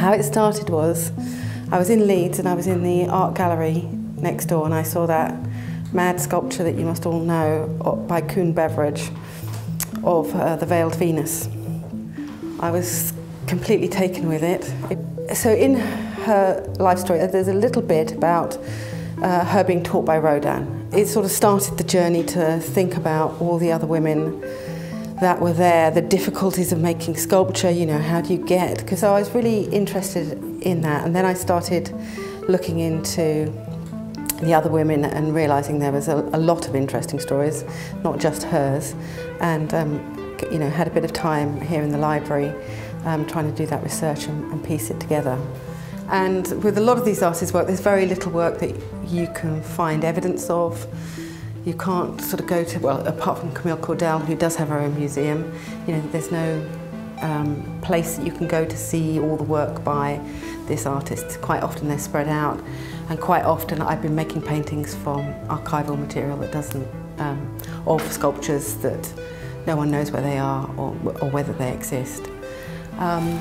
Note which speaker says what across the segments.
Speaker 1: How it started was I was in Leeds and I was in the art gallery next door and I saw that mad sculpture that you must all know by Koen Beveridge of uh, the Veiled Venus. I was completely taken with it. So in her life story, there's a little bit about uh, her being taught by Rodin. It sort of started the journey to think about all the other women that were there, the difficulties of making sculpture, you know, how do you get, because I was really interested in that. And then I started looking into the other women and realising there was a, a, lot of interesting stories, not just hers. And, um, you know, had a bit of time here in the library um, trying to do that research and, and piece it together. And with a lot of these artists' work, there's very little work that you can find evidence of. You can't sort of go to, well, apart from Camille Claudel, who does have her own museum, you know, there's no um, place that you can go to see all the work by this artist. Quite often they're spread out, and quite often I've been making paintings from archival material that doesn't, um, or sculptures that no one knows where they are or, or whether they exist. Um,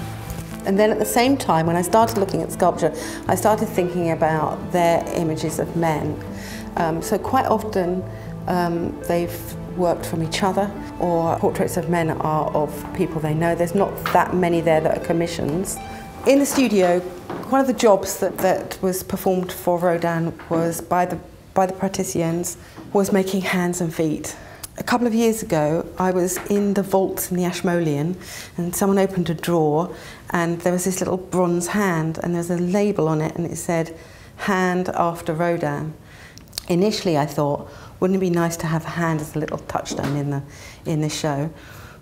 Speaker 1: and then at the same time, when I started looking at sculpture, I started thinking about their images of men um, so quite often um, they've worked from each other or portraits of men are of people they know. There's not that many there that are commissions. In the studio, one of the jobs that, that was performed for Rodin was by the, by the praticians was making hands and feet. A couple of years ago, I was in the vaults in the Ashmolean and someone opened a drawer and there was this little bronze hand and there's a label on it and it said, hand after Rodin. Initially, I thought, wouldn't it be nice to have a hand as a little touchstone in the in the show?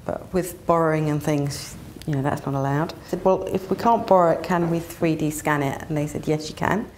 Speaker 1: But with borrowing and things, you know, that's not allowed. I said, well, if we can't borrow it, can we 3D scan it? And they said, yes, you can.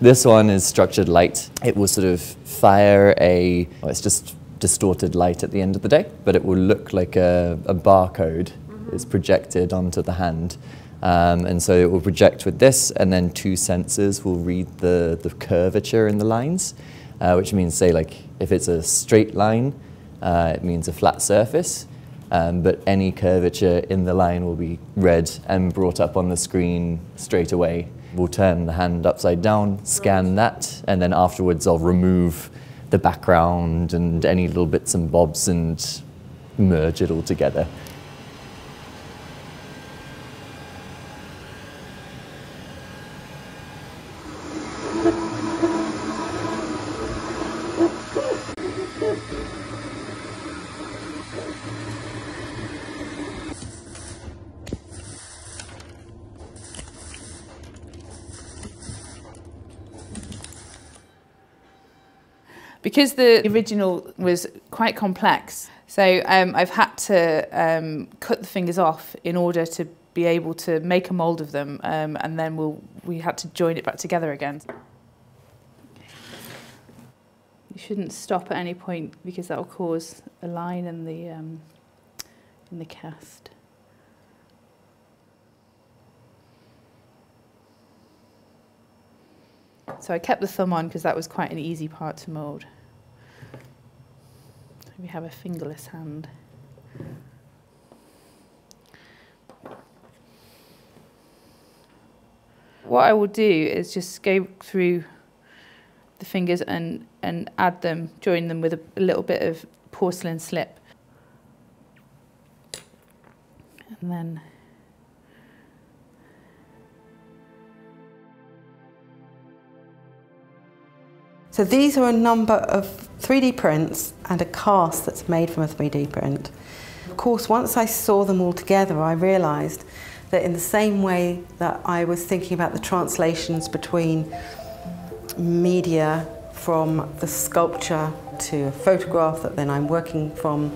Speaker 2: This one is structured light. It will sort of fire a, well, it's just distorted light at the end of the day, but it will look like a, a barcode mm -hmm. is projected onto the hand. Um, and so it will project with this, and then two sensors will read the, the curvature in the lines, uh, which means, say, like if it's a straight line, uh, it means a flat surface, um, but any curvature in the line will be read and brought up on the screen straight away. We'll turn the hand upside down, scan that, and then afterwards I'll remove the background and any little bits and bobs and merge it all together.
Speaker 3: because the original was quite complex, so um, I've had to um, cut the fingers off in order to be able to make a mould of them, um, and then we'll, we had to join it back together again. You shouldn't stop at any point because that will cause a line in the, um, in the cast. So I kept the thumb on because that was quite an easy part to mould. We have a fingerless hand. What I will do is just go through the fingers and, and add them, join them with a, a little bit of porcelain slip. And then
Speaker 1: So these are a number of 3D prints and a cast that's made from a 3D print. Of course, once I saw them all together, I realised that in the same way that I was thinking about the translations between media from the sculpture to a photograph that then I'm working from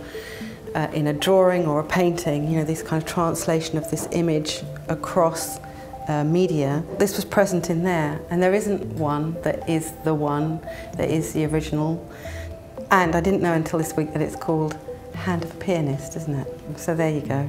Speaker 1: uh, in a drawing or a painting, you know, this kind of translation of this image across uh, media, this was present in there, and there isn't one that is the one that is the original. And I didn't know until this week that it's called Hand of a Pianist, isn't it? So there you go.